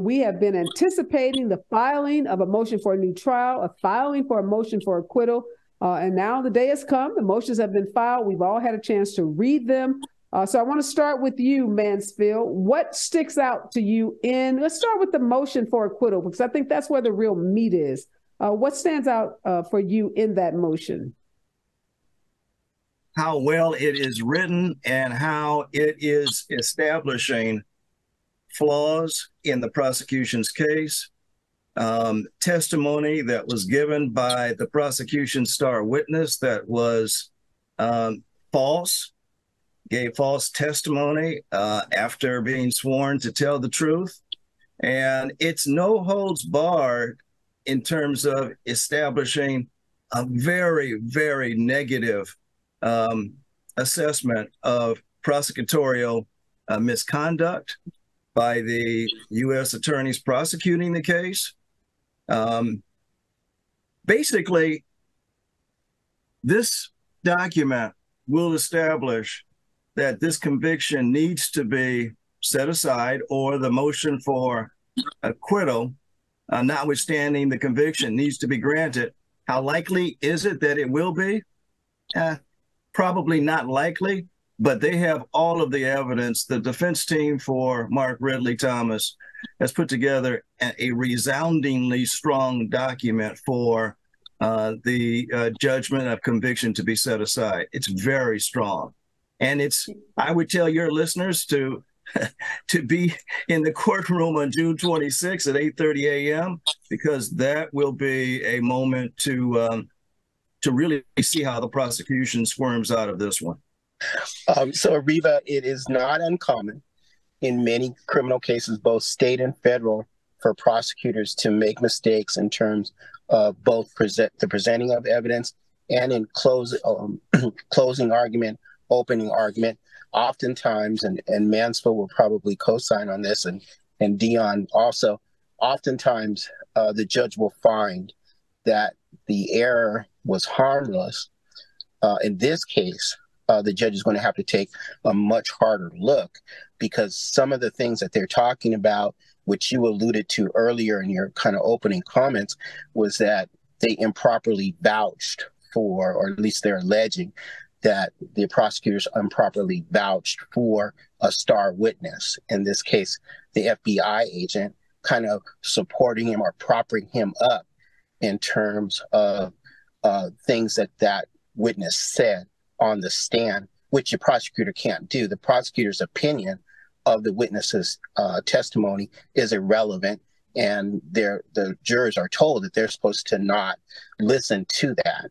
We have been anticipating the filing of a motion for a new trial, a filing for a motion for acquittal. Uh, and now the day has come. The motions have been filed. We've all had a chance to read them. Uh, so I want to start with you, Mansfield. What sticks out to you in, let's start with the motion for acquittal, because I think that's where the real meat is. Uh, what stands out uh, for you in that motion? How well it is written and how it is establishing flaws in the prosecution's case, um, testimony that was given by the prosecution's star witness that was um, false, gave false testimony uh, after being sworn to tell the truth. And it's no holds barred in terms of establishing a very, very negative um, assessment of prosecutorial uh, misconduct by the U.S. attorneys prosecuting the case. Um, basically, this document will establish that this conviction needs to be set aside or the motion for acquittal, uh, notwithstanding the conviction, needs to be granted. How likely is it that it will be? Uh, probably not likely, but they have all of the evidence. The defense team for Mark Ridley Thomas has put together a, resoundingly strong document for uh, the uh, judgment of conviction to be set aside. It's very strong. And it's, I would tell your listeners to to be in the courtroom on June 26 at 8:30 a.m. because that will be a moment to um, to really see how the prosecution squirms out of this one. Um, so, Areva, it is not uncommon in many criminal cases, both state and federal, for prosecutors to make mistakes in terms of both present the presenting of evidence and in close, um, closing argument, opening argument. Oftentimes, and, and Mansfield will probably co-sign on this, and and Dion also. Oftentimes, uh, the judge will find that the error was harmless. Uh, in this case, uh, the judge is going to have to take a much harder look because some of the things that they're talking about, which you alluded to earlier in your kind of opening comments, was that they improperly vouched for, or at least they're alleging that the prosecutors improperly vouched for a star witness. In this case, the FBI agent kind of supporting him or propping him up in terms of uh, things that that witness said on the stand, which the prosecutor can't do. The prosecutor's opinion of the witness's uh, testimony is irrelevant, and the jurors are told that they're supposed to not listen to that.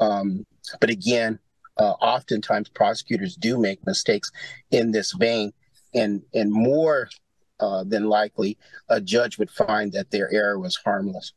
Um, but again, uh, oftentimes prosecutors do make mistakes in this vein, and and more uh, than likely, a judge would find that their error was harmless.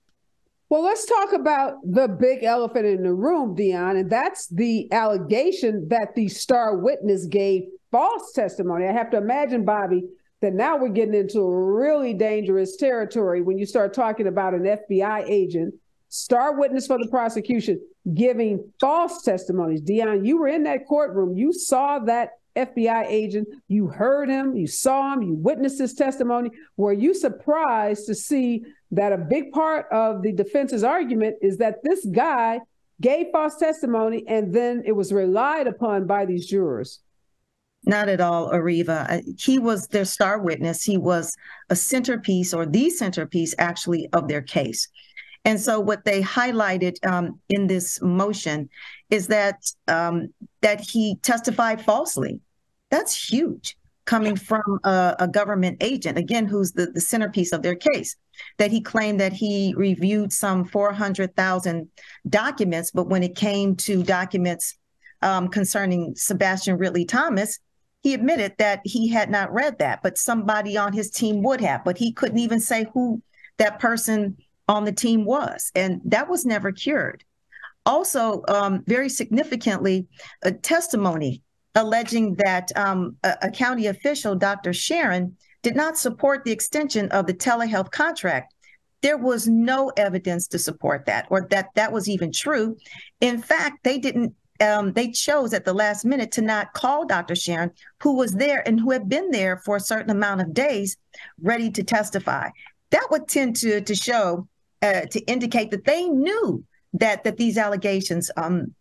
Well, let's talk about the big elephant in the room, Dion, and that's the allegation that the star witness gave false testimony. I have to imagine, Bobby, that now we're getting into really dangerous territory when you start talking about an FBI agent, star witness for the prosecution, giving false testimonies. Dion, you were in that courtroom. You saw that FBI agent. You heard him, you saw him, you witnessed his testimony. Were you surprised to see that a big part of the defense's argument is that this guy gave false testimony and then it was relied upon by these jurors? Not at all, Areva. Uh, he was their star witness. He was a centerpiece or the centerpiece, actually, of their case. And so, what they highlighted um, in this motion is that um, that he testified falsely. That's huge, coming from a, a government agent again, who's the, the centerpiece of their case. That he claimed that he reviewed some four hundred thousand documents, but when it came to documents um, concerning Sebastian Ridley Thomas, he admitted that he had not read that, but somebody on his team would have. But he couldn't even say who that person on the team was. And that was never cured. Also, um, very significantly, a testimony alleging that um, a, a county official, Dr. Sherin, did not support the extension of the telehealth contract. There was no evidence to support that or that that was even true. In fact, they didn't um, they chose at the last minute to not call Dr. Sherin, who was there and who had been there for a certain amount of days, ready to testify. That would tend to to show uh, to indicate that they knew that that these allegations um,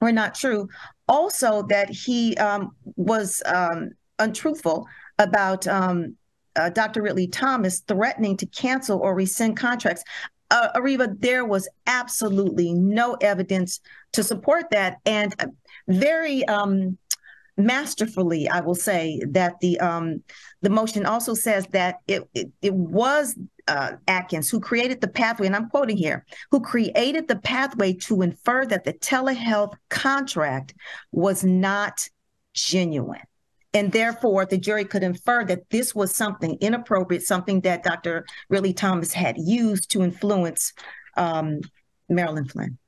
were not true. Also, that he um, was um, untruthful about um, uh, Dr. Ridley Thomas threatening to cancel or rescind contracts. Uh, there was absolutely no evidence to support that, and very um, masterfully, I will say that the um, the motion also says that it it, it was uh, Atkins who created the pathway, and I'm quoting here, who created the pathway to infer that the telehealth contract was not genuine. And therefore, the jury could infer that this was something inappropriate, something that Dr. Ridley Thomas had used to influence um, Marilyn Flynn.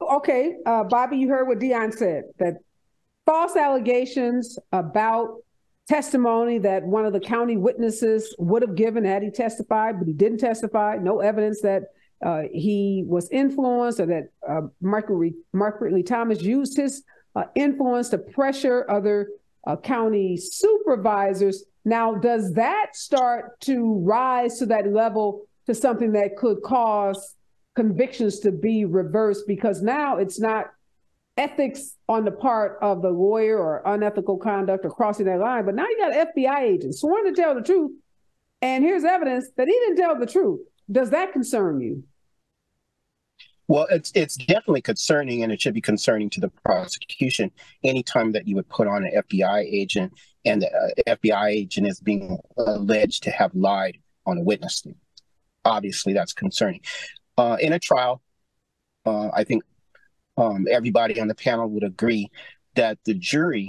Okay, uh, Bobby, you heard what Dion said that false allegations about testimony that one of the county witnesses would have given had he testified, but he didn't testify. No evidence that uh, he was influenced or that uh, Mark, Mark Ridley Thomas used his uh, influence to pressure other uh, county supervisors. Now, does that start to rise to that level to something that could cause convictions to be reversed? Because now it's not ethics on the part of the lawyer or unethical conduct or crossing that line, but now you got FBI agents sworn to tell the truth. And here's evidence that he didn't tell the truth. Does that concern you? Well, it's it's definitely concerning, and it should be concerning to the prosecution. Anytime that you would put on an FBI agent, and the uh, FBI agent is being alleged to have lied on a witness obviously that's concerning. Uh, in a trial, uh, I think um, everybody on the panel would agree that the jury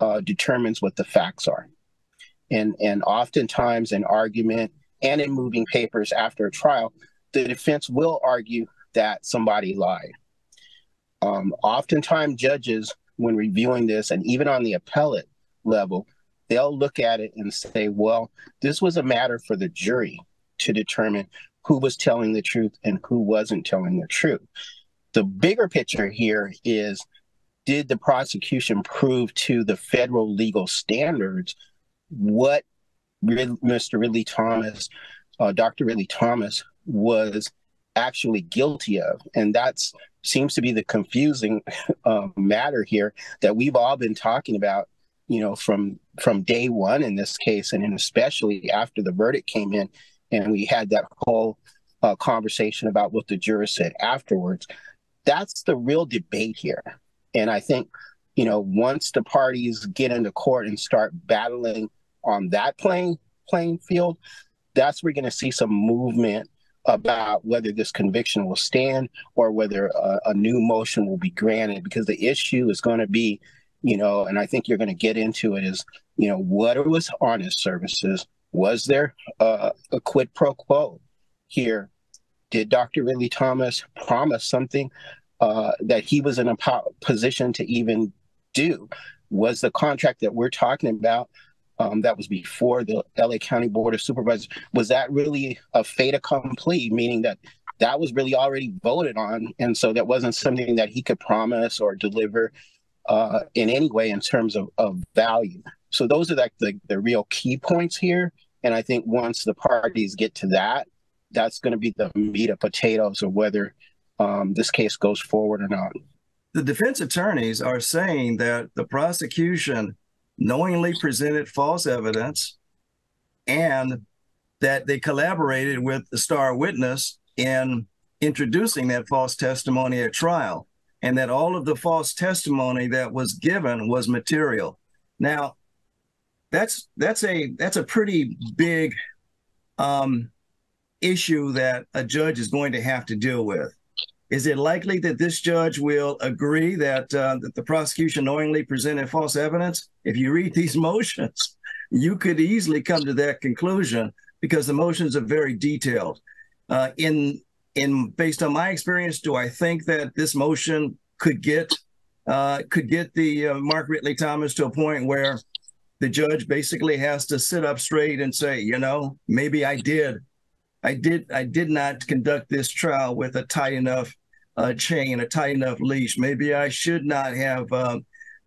uh, determines what the facts are, and and oftentimes in argument and in moving papers after a trial, the defense will argue that somebody lied. Um, oftentimes, judges, when reviewing this, and even on the appellate level, they'll look at it and say, well, this was a matter for the jury to determine who was telling the truth and who wasn't telling the truth. The bigger picture here is did the prosecution prove to the federal legal standards what Mr. Ridley Thomas, uh, Dr. Ridley Thomas was actually guilty of. And that seems to be the confusing uh, matter here that we've all been talking about, you know, from from day one in this case, and especially after the verdict came in, and we had that whole uh, conversation about what the juror said afterwards. That's the real debate here, and I think, you know, once the parties get into court and start battling on that playing playing field, that's where we're going to see some movement about whether this conviction will stand or whether a, a new motion will be granted because the issue is going to be you know and i think you're going to get into it is you know what was honest services? Was there uh, a quid pro quo here did dr ridley thomas promise something uh, that he was in a po- position to even do was the contract that we're talking about um, that was before the LA County Board of Supervisors. Was that really a fait accompli, meaning that that was really already voted on, and so that wasn't something that he could promise or deliver uh, in any way in terms of, of value. So those are like the, the real key points here. And I think once the parties get to that, that's going to be the meat of potatoes or whether um, this case goes forward or not. The defense attorneys are saying that the prosecution knowingly presented false evidence and that they collaborated with the star witness in introducing that false testimony at trial and that all of the false testimony that was given was material now that's that's a that's a pretty big um, issue that a judge is going to have to deal with is it likely that this judge will agree that, uh, that the prosecution knowingly presented false evidence? If you read these motions, you could easily come to that conclusion because the motions are very detailed. Uh, in in based on my experience, do I think that this motion could get uh, could get the uh, Mark Ridley Thomas to a point where the judge basically has to sit up straight and say, you know, maybe I did, I did, I did not conduct this trial with a tight enough uh, chain, a tight enough leash. Maybe I should not have, uh,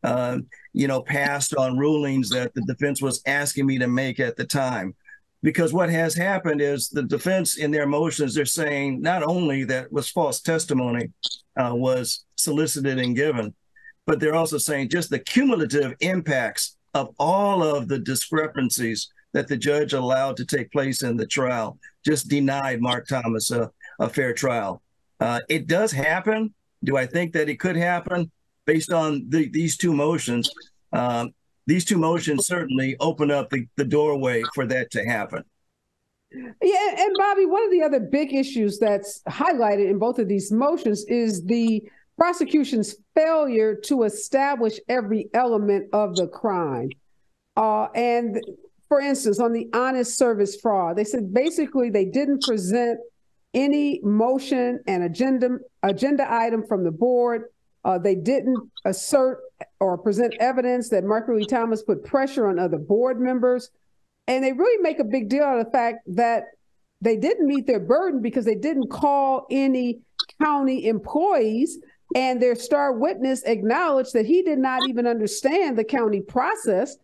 uh, you know, passed on rulings that the defense was asking me to make at the time. Because what has happened is the defense, in their motions, they're saying not only that was false testimony uh, was solicited and given, but they're also saying just the cumulative impacts of all of the discrepancies that the judge allowed to take place in the trial just denied Mark Thomas a, a fair trial. Uh, it does happen. Do I think that it could happen based on the, these two motions? Um, these two motions certainly open up the, the doorway for that to happen. Yeah, and Bobby, one of the other big issues that's highlighted in both of these motions is the prosecution's failure to establish every element of the crime. Uh, and for instance, on the honest service fraud, they said basically they didn't present any motion and agenda agenda item from the board. Uh, they didn't assert or present evidence that Lee Thomas put pressure on other board members. And they really make a big deal out of the fact that they didn't meet their burden because they didn't call any county employees. And their star witness acknowledged that he did not even understand the county process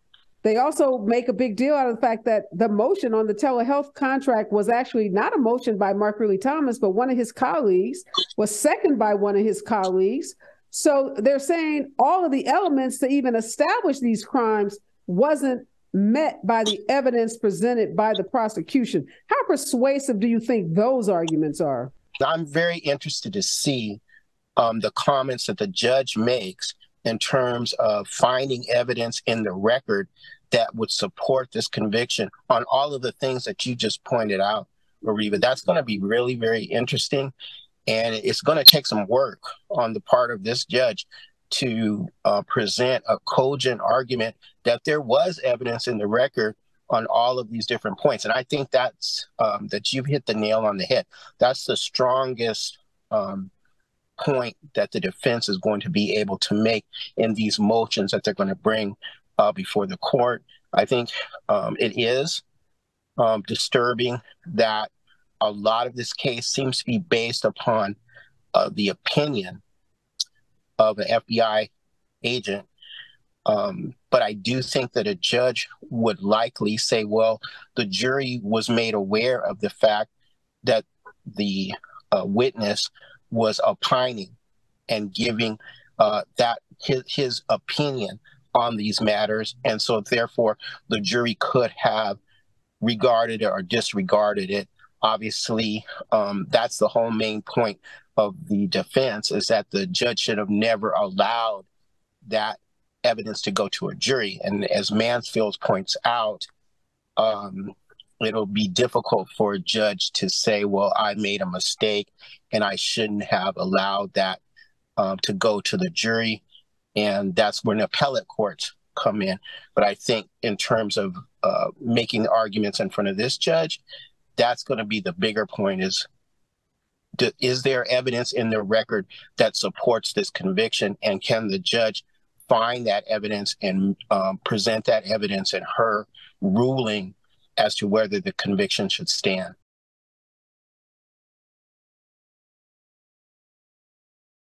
they also make a big deal out of the fact that the motion on the telehealth contract was actually not a motion by Mark Ridley Thomas, but one of his colleagues was seconded by one of his colleagues. So they're saying all of the elements to even establish these crimes wasn't met by the evidence presented by the prosecution. How persuasive do you think those arguments are? I'm very interested to see um, the comments that the judge makes in terms of finding evidence in the record that would support this conviction on all of the things that you just pointed out, Mariva. That's going to be really, very interesting. And it's going to take some work on the part of this judge to uh, present a cogent argument that there was evidence in the record on all of these different points. And I think that's um, that you've hit the nail on the head. That's the strongest um, point that the defense is going to be able to make in these motions that they're going to bring uh, before the court. I think um, it is um, disturbing that a lot of this case seems to be based upon uh, the opinion of an FBI agent. Um, but I do think that a judge would likely say, well, the jury was made aware of the fact that the uh, witness was opining and giving uh, that his, his opinion on these matters. And so, therefore, the jury could have regarded it or disregarded it. Obviously, um, that's the whole main point of the defense is that the judge should have never allowed that evidence to go to a jury. And as Mansfield points out, um, it'll be difficult for a judge to say, well, I made a mistake and I shouldn't have allowed that um, to go to the jury. And that's when appellate courts come in. But I think in terms of uh, making arguments in front of this judge, that's going to be the bigger point is is there evidence in the record that supports this conviction and can the judge find that evidence and um, present that evidence in her ruling as to whether the conviction should stand.